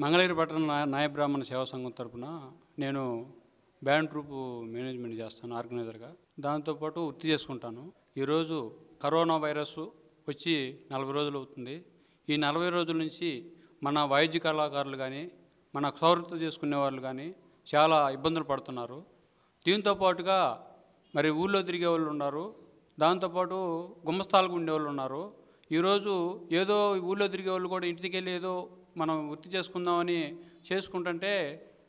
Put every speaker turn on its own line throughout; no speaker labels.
మంగళగిరి పట్టణ నాయబ్రాహ్మణ సేవా సంఘం తరపున నేను బ్యాండ్ ట్రూప్ మేనేజ్మెంట్ చేస్తాను ఆర్గనైజర్గా. దాంతోపాటు వృత్తి చేసుకుంటాను. ఈరోజు కరోనా వైరస్ వచ్చి నలభై రోజులు అవుతుంది. ఈ నలభై రోజుల నుంచి మన వాయిద్య కళాకారులు కానీ మన సౌరత చేసుకునే వాళ్ళు కానీ చాలా ఇబ్బందులు పడుతున్నారు. దీంతో పాటుగా మరి ఊళ్ళో తిరిగే వాళ్ళు ఉన్నారు. దాంతోపాటు గుమ్మస్థాలకు ఉండేవాళ్ళు ఉన్నారు. ఈరోజు ఏదో ఊళ్ళో తిరిగే వాళ్ళు కూడా ఇంటికి వెళ్ళి ఏదో మనం వృత్తి చేసుకుందామని చేసుకుంటుంటే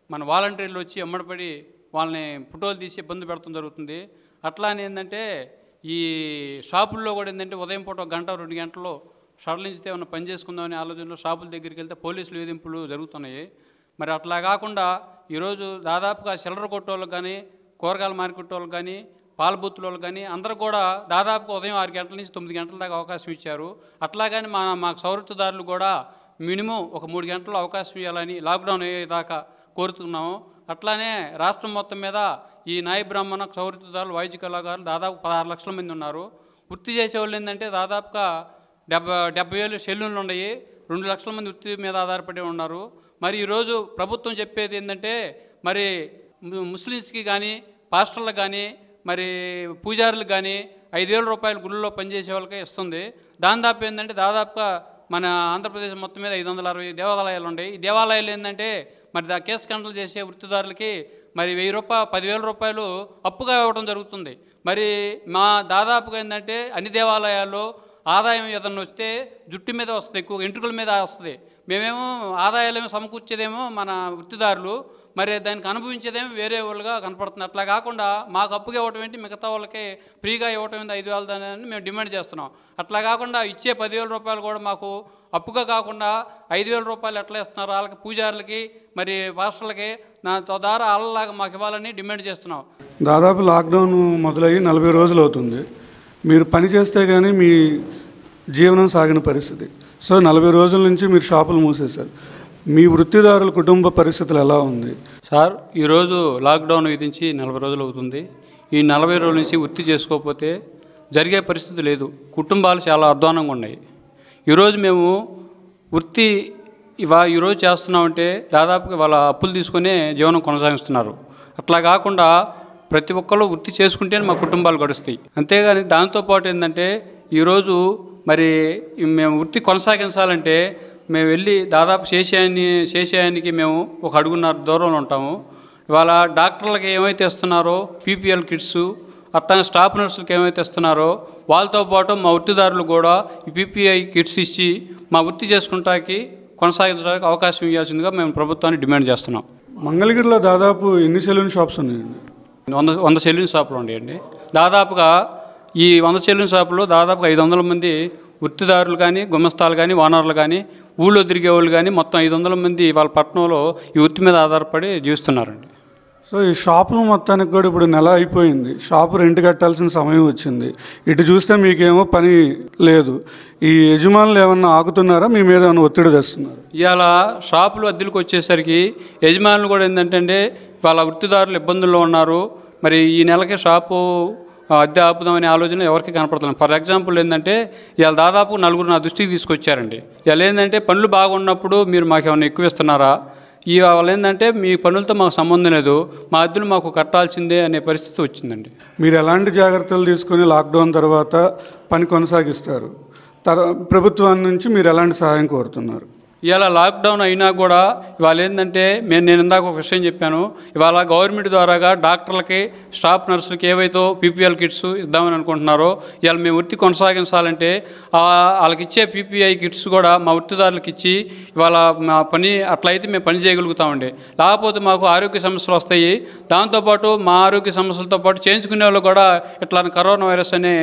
మన వాలంటీర్లు వచ్చి ఎమ్మడపడి వాళ్ళని ఫోటోలు తీసి ఇబ్బంది పెడతాం జరుగుతుంది. అట్లా అని ఏంటంటే ఈ షాపుల్లో కూడా ఏంటంటే ఉదయం పూట గంట రెండు గంటలు సడలించితే ఏమైనా పని చేసుకుందామనే ఆలోచనలో షాపుల దగ్గరికి వెళ్తే పోలీసులు వేధింపులు జరుగుతున్నాయి. మరి అట్లా కాకుండా ఈరోజు దాదాపుగా చిల్లర కొట్టోళ్ళకి కానీ కూరగాయల మార్కెట్ వాళ్ళకి కానీ పాల వాళ్ళకి కానీ అందరూ కూడా దాదాపుగా ఉదయం ఆరు గంటల నుంచి తొమ్మిది గంటల దాకా అవకాశం ఇచ్చారు. అట్లాగని మా మాకు సౌరత్వదారులు కూడా మినిమం ఒక మూడు గంటలు అవకాశం ఇవ్వాలని లాక్డౌన్ అయ్యేదాకా కోరుతున్నాము. అట్లానే రాష్ట్రం మొత్తం మీద ఈ నాయ బ్రాహ్మణ సౌరత్వదారులు వైద్య కళాకారులు దాదాపు పదహారు లక్షల మంది ఉన్నారు. వృత్తి చేసేవాళ్ళు ఏంటంటే దాదాపుగా డెబ్బై డెబ్బై వేలు సెల్లులు ఉన్నాయి రెండు లక్షల మంది వృత్తి మీద ఆధారపడి ఉన్నారు. మరి ఈరోజు ప్రభుత్వం చెప్పేది ఏంటంటే మరి ముస్లిమ్స్కి కానీ పాస్టర్లకు కానీ మరి పూజారులకు కానీ ఐదు వేల రూపాయలు గుళ్ళలో పనిచేసే వాళ్ళకే ఇస్తుంది. దాని దాపు ఏంటంటే దాదాపుగా మన ఆంధ్రప్రదేశ్ మొత్తం మీద ఐదు వందల అరవై దేవాలయాలు ఉన్నాయి ఈ దేవాలయాలు ఏంటంటే మరి దా కేసు కంట్రోల్ చేసే వృత్తిదారులకి మరి వెయ్యి రూపాయలు పదివేల రూపాయలు అప్పుగా ఇవ్వడం జరుగుతుంది. మరి మా దాదాపుగా ఏంటంటే అన్ని దేవాలయాల్లో ఆదాయం ఏదన్నా వస్తే జుట్టు మీద వస్తుంది ఎక్కువ ఎంట్రుకల మీద వస్తుంది. మేమేమో ఆదాయాలేమో సమకూర్చేదేమో మన వృత్తిదారులు. మరి దానికి అనుభవించేదేమి వేరే వాళ్ళుగా కనపడుతుంది. అట్లా కాకుండా మాకు అప్పుగా ఇవ్వటం ఏంటి మిగతా వాళ్ళకి ఫ్రీగా ఇవ్వటం ఏంటి ఐదు వేలు అని మేము డిమాండ్ చేస్తున్నాం. అట్లా కాకుండా ఇచ్చే పదివేల రూపాయలు కూడా మాకు అప్పుగా కాకుండా ఐదు వేల రూపాయలు ఎట్లా ఇస్తున్నారు వాళ్ళకి పూజారులకి మరి పాస్టర్లకి నా ద్వారా వాళ్ళలాగా మాకు ఇవ్వాలని డిమాండ్ చేస్తున్నాం.
దాదాపు లాక్డౌన్ మొదలయ్యి నలభై రోజులు అవుతుంది. మీరు పని చేస్తే కానీ మీ జీవనం సాగిన పరిస్థితి. సో నలభై రోజుల నుంచి మీరు షాపులు మూసేశారు. మీ వృత్తిదారుల కుటుంబ పరిస్థితులు ఎలా ఉంది?
సార్ ఈరోజు లాక్డౌన్ విధించి నలభై రోజులు అవుతుంది. ఈ నలభై రోజుల నుంచి వృత్తి చేసుకోకపోతే జరిగే పరిస్థితి లేదు. కుటుంబాలు చాలా అధ్వానంగా ఉన్నాయి. ఈరోజు మేము వృత్తి ఇవా ఈరోజు చేస్తున్నామంటే దాదాపుగా వాళ్ళ అప్పులు తీసుకునే జీవనం కొనసాగిస్తున్నారు. అట్లా కాకుండా ప్రతి ఒక్కరు వృత్తి చేసుకుంటేనే మా కుటుంబాలు గడుస్తాయి. అంతేగాని దాంతోపాటు ఏంటంటే ఈరోజు మరి మేము వృత్తి కొనసాగించాలంటే మేము వెళ్ళి దాదాపు శేషాయాన్ని శేషాయానికి మేము ఒక అడుగున్నర దూరంలో ఉంటాము. ఇవాళ డాక్టర్లకు ఏమైతే ఇస్తున్నారో పీపీఎల్ కిట్స్ అట్లానే స్టాఫ్ నర్సులకు ఏమైతే ఇస్తున్నారో వాళ్ళతో పాటు మా వృత్తిదారులు కూడా ఈ పీపీఐ కిట్స్ ఇచ్చి మా వృత్తి చేసుకుంటాకి కొనసాగించడానికి అవకాశం ఇవ్వాల్సిందిగా మేము ప్రభుత్వాన్ని డిమాండ్ చేస్తున్నాం.
మంగళగిరిలో దాదాపు ఎన్ని సెలూన్ షాప్స్ ఉన్నాయండి?
వంద వంద సెలూన్ షాపులు ఉండేయండి దాదాపుగా ఈ వంద సెలూన్ షాపులో దాదాపుగా ఐదు వందల మంది వృత్తిదారులు కానీ గుమ్మస్తాలు కానీ ఓనర్లు కానీ ఊళ్ళో తిరిగే వాళ్ళు కానీ మొత్తం ఐదు వందల మంది వాళ్ళ పట్టణంలో ఈ వృత్తి మీద ఆధారపడి జీవిస్తున్నారండి.
సో ఈ షాపులు మొత్తానికి కూడా ఇప్పుడు నెల అయిపోయింది. షాపు రెంట్ కట్టాల్సిన సమయం వచ్చింది. ఇటు చూస్తే మీకేమో పని లేదు. ఈ యజమానులు ఏమన్నా ఆగుతున్నారా? మీ మీద ఏమైనా ఒత్తిడి తెస్తున్నారు?
ఇవాళ షాపులు అద్దెలకు వచ్చేసరికి యజమానులు కూడా ఏంటంటే వాళ్ళ వృత్తిదారులు ఇబ్బందుల్లో ఉన్నారు. మరి ఈ నెలకి షాపు అద్దె ఆపుదామనే ఆలోచన ఎవరికి కనపడలేదు ఫర్ ఎగ్జాంపుల్ ఏంటంటే ఇవాళ దాదాపు నలుగురు నా దృష్టికి తీసుకొచ్చారండి. ఇవాళ ఏంటంటే పనులు బాగున్నప్పుడు మీరు మాకు ఏమైనా ఎక్కువ ఇస్తున్నారా ఈ వాళ్ళు ఏంటంటే మీ పనులతో మాకు సంబంధం లేదు. మా అద్దెలు మాకు కట్టాల్సిందే అనే పరిస్థితి వచ్చిందండి.
మీరు ఎలాంటి జాగ్రత్తలు తీసుకొని లాక్డౌన్ తర్వాత పని కొనసాగిస్తారు? తర ప్రభుత్వం నుంచి మీరు ఎలాంటి సహాయం కోరుతున్నారు?
ఇవాళ లాక్డౌన్ అయినా కూడా ఇవాళ ఏంటంటే మేము నేను ఇందాక ఒక విషయం చెప్పాను. ఇవాళ గవర్నమెంట్ ద్వారాగా డాక్టర్లకి స్టాఫ్ నర్సులకి ఏవైతే పీపీఎల్ కిట్స్ ఇద్దామని అనుకుంటున్నారో ఇవాళ మేము వృత్తి కొనసాగించాలంటే వాళ్ళకి ఇచ్చే పీపీఐ కిట్స్ కూడా మా వృత్తిదారులకు ఇచ్చి ఇవాళ మా పని అట్లయితే మేము పని చేయగలుగుతామండి. లేకపోతే మాకు ఆరోగ్య సమస్యలు వస్తాయి. దాంతోపాటు మా ఆరోగ్య సమస్యలతో పాటు చేయించుకునే వాళ్ళు కూడా ఇట్లా కరోనా వైరస్ అనే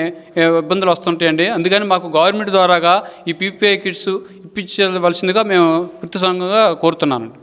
ఇబ్బందులు వస్తుంటాయండి. అందుకని మాకు గవర్నమెంట్ ద్వారాగా ఈ పీపీఐ కిట్స్ ఇప్పించవలసిందిగా మేము వృత్తి సంఘంగా కోరుతున్నానండి.